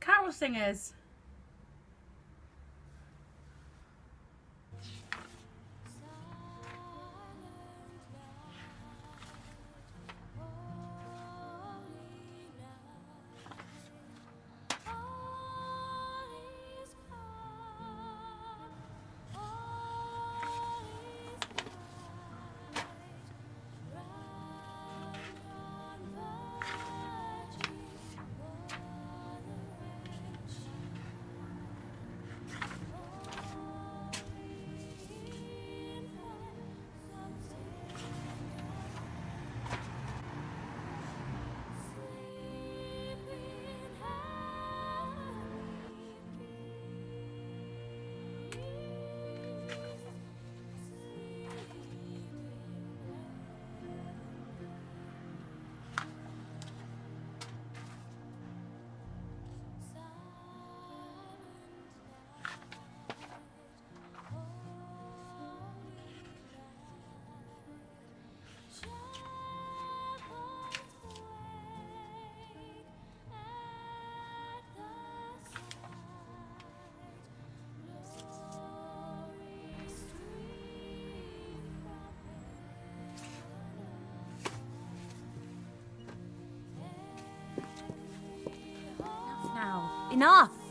Carol singers. Enough!